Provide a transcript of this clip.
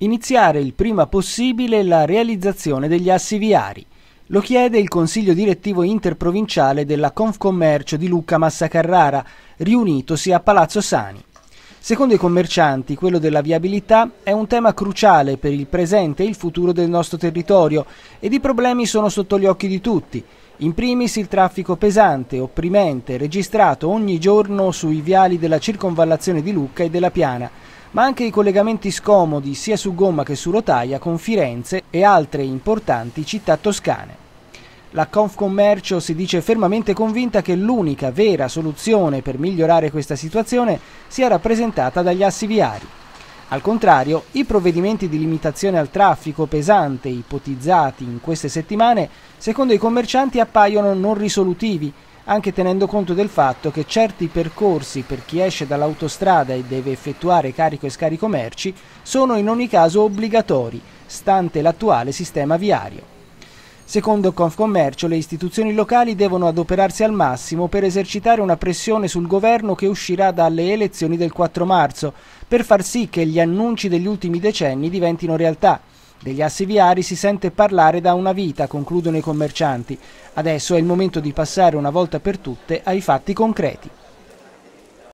Iniziare il prima possibile la realizzazione degli assi viari. Lo chiede il Consiglio direttivo interprovinciale della Confcommercio di Lucca Massa Carrara, riunitosi a Palazzo Sani. Secondo i commercianti, quello della viabilità è un tema cruciale per il presente e il futuro del nostro territorio ed i problemi sono sotto gli occhi di tutti. In primis il traffico pesante, opprimente, registrato ogni giorno sui viali della circonvallazione di Lucca e della Piana ma anche i collegamenti scomodi sia su gomma che su rotaia con Firenze e altre importanti città toscane. La Confcommercio si dice fermamente convinta che l'unica vera soluzione per migliorare questa situazione sia rappresentata dagli assi viari. Al contrario, i provvedimenti di limitazione al traffico pesante ipotizzati in queste settimane, secondo i commercianti, appaiono non risolutivi anche tenendo conto del fatto che certi percorsi per chi esce dall'autostrada e deve effettuare carico e scarico merci sono in ogni caso obbligatori, stante l'attuale sistema viario. Secondo Confcommercio, le istituzioni locali devono adoperarsi al massimo per esercitare una pressione sul governo che uscirà dalle elezioni del 4 marzo, per far sì che gli annunci degli ultimi decenni diventino realtà degli assi viari si sente parlare da una vita, concludono i commercianti. Adesso è il momento di passare una volta per tutte ai fatti concreti.